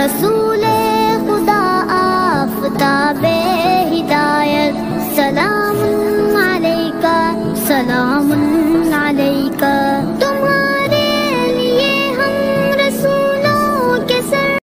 رسول خدا آفتاب